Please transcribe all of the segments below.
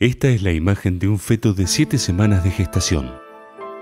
Esta es la imagen de un feto de 7 semanas de gestación.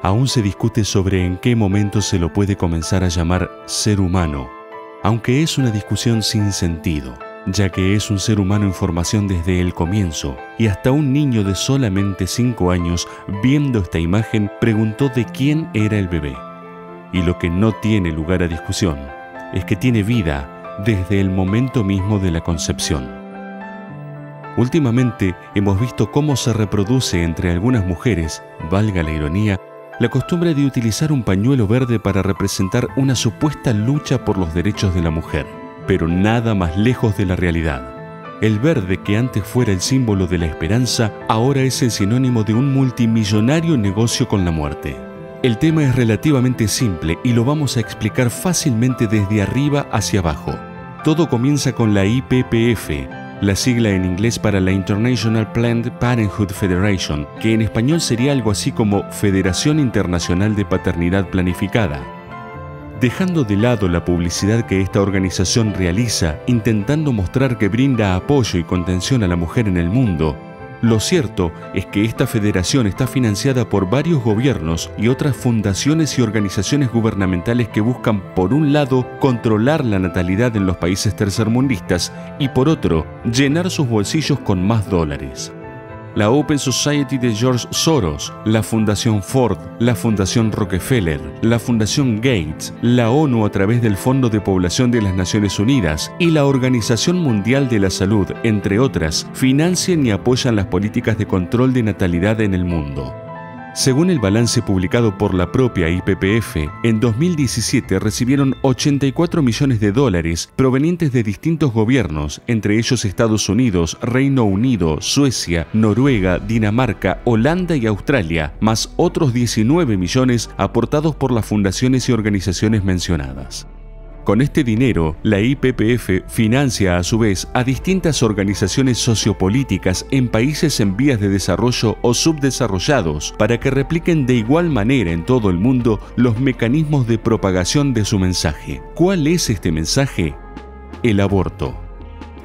Aún se discute sobre en qué momento se lo puede comenzar a llamar ser humano, aunque es una discusión sin sentido, ya que es un ser humano en formación desde el comienzo, y hasta un niño de solamente 5 años, viendo esta imagen, preguntó de quién era el bebé. Y lo que no tiene lugar a discusión es que tiene vida desde el momento mismo de la concepción. Últimamente hemos visto cómo se reproduce entre algunas mujeres, valga la ironía, la costumbre de utilizar un pañuelo verde para representar una supuesta lucha por los derechos de la mujer, pero nada más lejos de la realidad. El verde que antes fuera el símbolo de la esperanza, ahora es el sinónimo de un multimillonario negocio con la muerte. El tema es relativamente simple y lo vamos a explicar fácilmente desde arriba hacia abajo. Todo comienza con la IPPF, la sigla en inglés para la International Planned Parenthood Federation, que en español sería algo así como Federación Internacional de Paternidad Planificada. Dejando de lado la publicidad que esta organización realiza, intentando mostrar que brinda apoyo y contención a la mujer en el mundo, lo cierto es que esta federación está financiada por varios gobiernos y otras fundaciones y organizaciones gubernamentales que buscan, por un lado, controlar la natalidad en los países tercermundistas y, por otro, llenar sus bolsillos con más dólares la Open Society de George Soros, la Fundación Ford, la Fundación Rockefeller, la Fundación Gates, la ONU a través del Fondo de Población de las Naciones Unidas y la Organización Mundial de la Salud, entre otras, financian y apoyan las políticas de control de natalidad en el mundo. Según el balance publicado por la propia IPPF, en 2017 recibieron 84 millones de dólares provenientes de distintos gobiernos, entre ellos Estados Unidos, Reino Unido, Suecia, Noruega, Dinamarca, Holanda y Australia, más otros 19 millones aportados por las fundaciones y organizaciones mencionadas. Con este dinero, la IPPF financia a su vez a distintas organizaciones sociopolíticas en países en vías de desarrollo o subdesarrollados para que repliquen de igual manera en todo el mundo los mecanismos de propagación de su mensaje. ¿Cuál es este mensaje? El aborto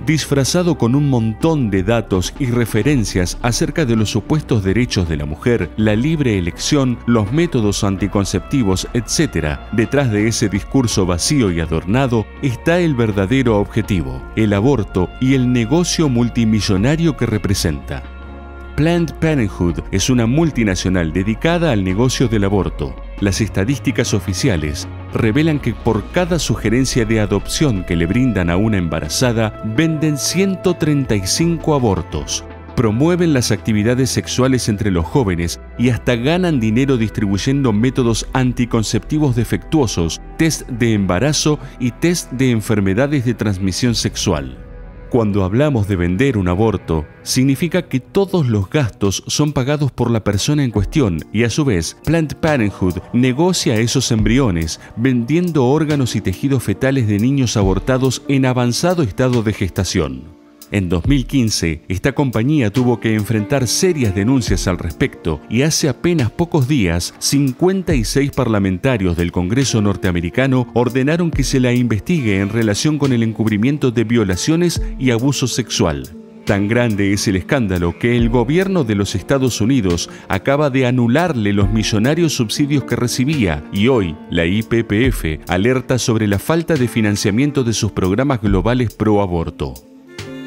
disfrazado con un montón de datos y referencias acerca de los supuestos derechos de la mujer, la libre elección, los métodos anticonceptivos, etc. Detrás de ese discurso vacío y adornado está el verdadero objetivo, el aborto y el negocio multimillonario que representa. Planned Parenthood es una multinacional dedicada al negocio del aborto. Las estadísticas oficiales revelan que por cada sugerencia de adopción que le brindan a una embarazada, venden 135 abortos, promueven las actividades sexuales entre los jóvenes y hasta ganan dinero distribuyendo métodos anticonceptivos defectuosos, test de embarazo y test de enfermedades de transmisión sexual. Cuando hablamos de vender un aborto, significa que todos los gastos son pagados por la persona en cuestión y a su vez Planned Parenthood negocia esos embriones vendiendo órganos y tejidos fetales de niños abortados en avanzado estado de gestación. En 2015, esta compañía tuvo que enfrentar serias denuncias al respecto y hace apenas pocos días, 56 parlamentarios del Congreso norteamericano ordenaron que se la investigue en relación con el encubrimiento de violaciones y abuso sexual. Tan grande es el escándalo que el gobierno de los Estados Unidos acaba de anularle los millonarios subsidios que recibía y hoy la IPPF alerta sobre la falta de financiamiento de sus programas globales pro aborto.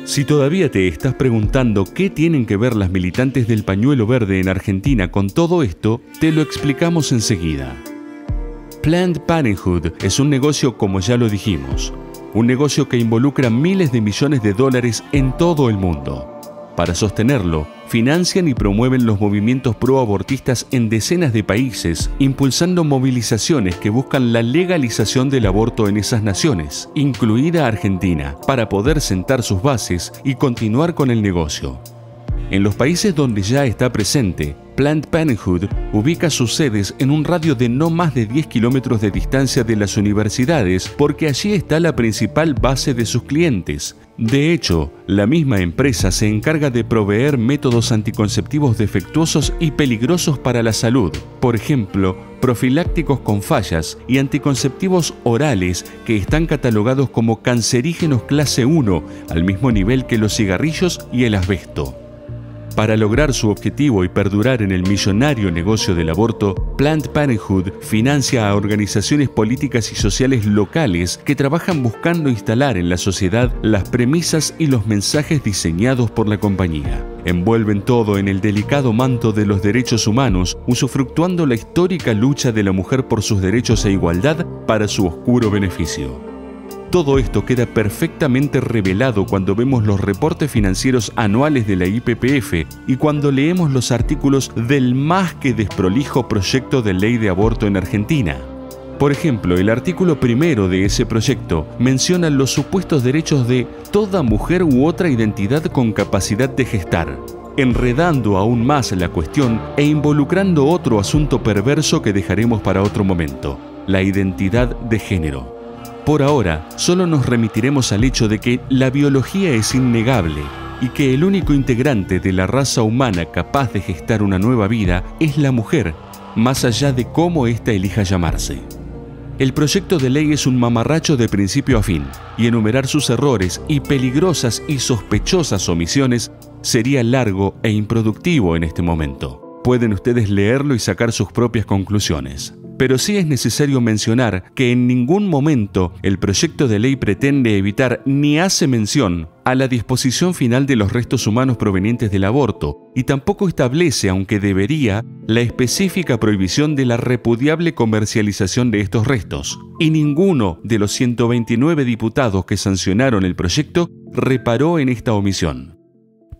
Si todavía te estás preguntando qué tienen que ver las militantes del pañuelo verde en Argentina con todo esto, te lo explicamos enseguida. Planned Parenthood es un negocio como ya lo dijimos, un negocio que involucra miles de millones de dólares en todo el mundo. Para sostenerlo, financian y promueven los movimientos pro-abortistas en decenas de países, impulsando movilizaciones que buscan la legalización del aborto en esas naciones, incluida Argentina, para poder sentar sus bases y continuar con el negocio. En los países donde ya está presente, Planned Parenthood ubica sus sedes en un radio de no más de 10 kilómetros de distancia de las universidades porque allí está la principal base de sus clientes. De hecho, la misma empresa se encarga de proveer métodos anticonceptivos defectuosos y peligrosos para la salud, por ejemplo, profilácticos con fallas y anticonceptivos orales que están catalogados como cancerígenos clase 1, al mismo nivel que los cigarrillos y el asbesto. Para lograr su objetivo y perdurar en el millonario negocio del aborto, Planned Parenthood financia a organizaciones políticas y sociales locales que trabajan buscando instalar en la sociedad las premisas y los mensajes diseñados por la compañía. Envuelven todo en el delicado manto de los derechos humanos, usufructuando la histórica lucha de la mujer por sus derechos e igualdad para su oscuro beneficio. Todo esto queda perfectamente revelado cuando vemos los reportes financieros anuales de la IPPF y cuando leemos los artículos del más que desprolijo proyecto de ley de aborto en Argentina. Por ejemplo, el artículo primero de ese proyecto menciona los supuestos derechos de toda mujer u otra identidad con capacidad de gestar, enredando aún más la cuestión e involucrando otro asunto perverso que dejaremos para otro momento, la identidad de género. Por ahora, solo nos remitiremos al hecho de que la biología es innegable y que el único integrante de la raza humana capaz de gestar una nueva vida es la mujer, más allá de cómo ésta elija llamarse. El proyecto de ley es un mamarracho de principio a fin, y enumerar sus errores y peligrosas y sospechosas omisiones sería largo e improductivo en este momento. Pueden ustedes leerlo y sacar sus propias conclusiones pero sí es necesario mencionar que en ningún momento el proyecto de ley pretende evitar ni hace mención a la disposición final de los restos humanos provenientes del aborto y tampoco establece, aunque debería, la específica prohibición de la repudiable comercialización de estos restos. Y ninguno de los 129 diputados que sancionaron el proyecto reparó en esta omisión.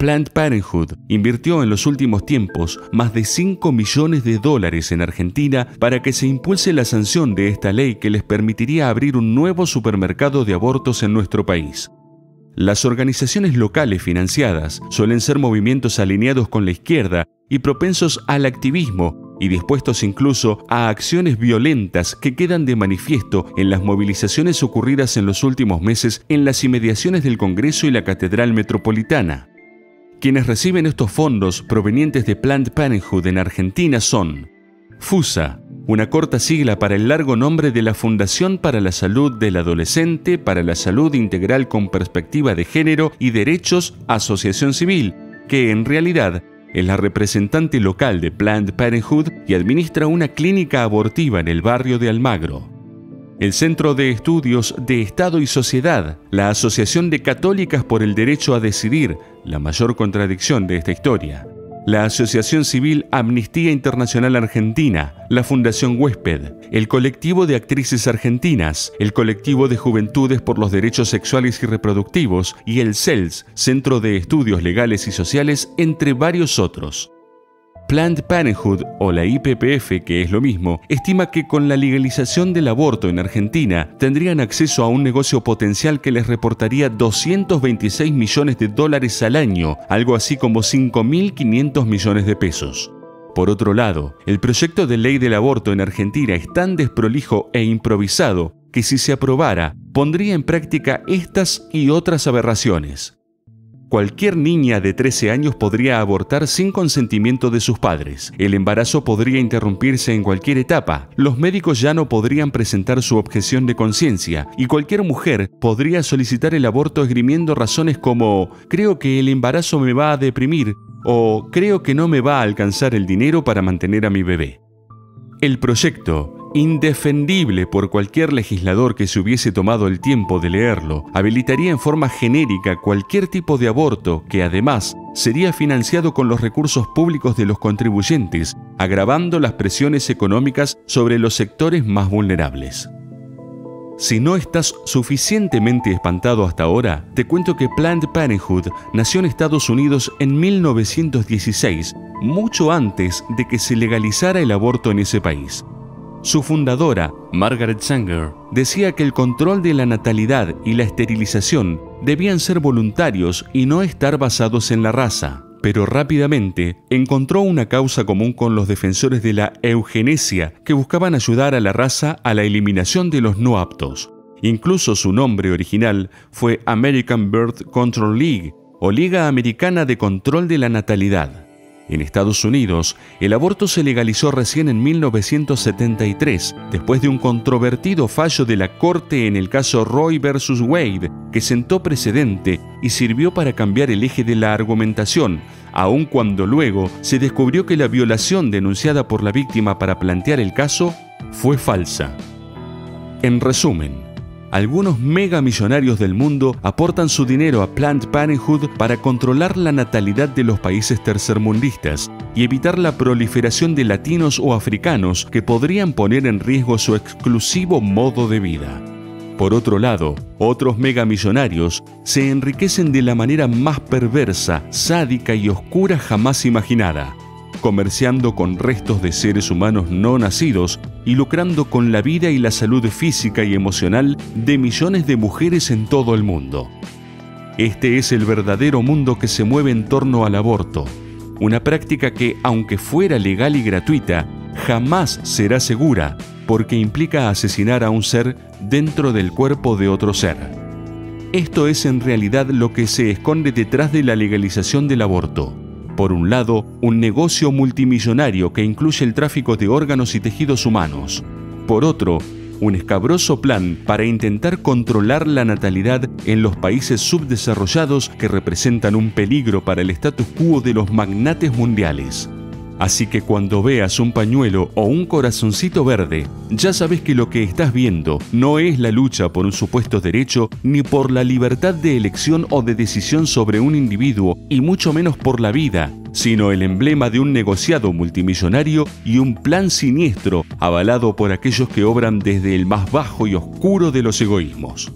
Planned Parenthood invirtió en los últimos tiempos más de 5 millones de dólares en Argentina para que se impulse la sanción de esta ley que les permitiría abrir un nuevo supermercado de abortos en nuestro país. Las organizaciones locales financiadas suelen ser movimientos alineados con la izquierda y propensos al activismo y dispuestos incluso a acciones violentas que quedan de manifiesto en las movilizaciones ocurridas en los últimos meses en las inmediaciones del Congreso y la Catedral Metropolitana. Quienes reciben estos fondos provenientes de Planned Parenthood en Argentina son FUSA, una corta sigla para el largo nombre de la Fundación para la Salud del Adolescente, para la Salud Integral con Perspectiva de Género y Derechos Asociación Civil, que en realidad es la representante local de Planned Parenthood y administra una clínica abortiva en el barrio de Almagro el Centro de Estudios de Estado y Sociedad, la Asociación de Católicas por el Derecho a Decidir, la mayor contradicción de esta historia, la Asociación Civil Amnistía Internacional Argentina, la Fundación Huésped, el Colectivo de Actrices Argentinas, el Colectivo de Juventudes por los Derechos Sexuales y Reproductivos y el CELS, Centro de Estudios Legales y Sociales, entre varios otros. Planned Parenthood o la IPPF, que es lo mismo, estima que con la legalización del aborto en Argentina tendrían acceso a un negocio potencial que les reportaría 226 millones de dólares al año, algo así como 5.500 millones de pesos. Por otro lado, el proyecto de ley del aborto en Argentina es tan desprolijo e improvisado que si se aprobara, pondría en práctica estas y otras aberraciones cualquier niña de 13 años podría abortar sin consentimiento de sus padres. El embarazo podría interrumpirse en cualquier etapa. Los médicos ya no podrían presentar su objeción de conciencia y cualquier mujer podría solicitar el aborto esgrimiendo razones como creo que el embarazo me va a deprimir o creo que no me va a alcanzar el dinero para mantener a mi bebé. El proyecto indefendible por cualquier legislador que se hubiese tomado el tiempo de leerlo, habilitaría en forma genérica cualquier tipo de aborto que además sería financiado con los recursos públicos de los contribuyentes, agravando las presiones económicas sobre los sectores más vulnerables. Si no estás suficientemente espantado hasta ahora, te cuento que Planned Parenthood nació en Estados Unidos en 1916, mucho antes de que se legalizara el aborto en ese país. Su fundadora, Margaret Sanger, decía que el control de la natalidad y la esterilización debían ser voluntarios y no estar basados en la raza, pero rápidamente encontró una causa común con los defensores de la eugenesia que buscaban ayudar a la raza a la eliminación de los no aptos. Incluso su nombre original fue American Birth Control League o Liga Americana de Control de la Natalidad. En Estados Unidos, el aborto se legalizó recién en 1973, después de un controvertido fallo de la Corte en el caso Roy vs. Wade, que sentó precedente y sirvió para cambiar el eje de la argumentación, aun cuando luego se descubrió que la violación denunciada por la víctima para plantear el caso fue falsa. En resumen, algunos megamillonarios del mundo aportan su dinero a Planned Parenthood para controlar la natalidad de los países tercermundistas y evitar la proliferación de latinos o africanos que podrían poner en riesgo su exclusivo modo de vida. Por otro lado, otros megamillonarios se enriquecen de la manera más perversa, sádica y oscura jamás imaginada, comerciando con restos de seres humanos no nacidos y lucrando con la vida y la salud física y emocional de millones de mujeres en todo el mundo. Este es el verdadero mundo que se mueve en torno al aborto, una práctica que, aunque fuera legal y gratuita, jamás será segura porque implica asesinar a un ser dentro del cuerpo de otro ser. Esto es en realidad lo que se esconde detrás de la legalización del aborto por un lado, un negocio multimillonario que incluye el tráfico de órganos y tejidos humanos. Por otro, un escabroso plan para intentar controlar la natalidad en los países subdesarrollados que representan un peligro para el status quo de los magnates mundiales. Así que cuando veas un pañuelo o un corazoncito verde, ya sabes que lo que estás viendo no es la lucha por un supuesto derecho ni por la libertad de elección o de decisión sobre un individuo y mucho menos por la vida, sino el emblema de un negociado multimillonario y un plan siniestro avalado por aquellos que obran desde el más bajo y oscuro de los egoísmos.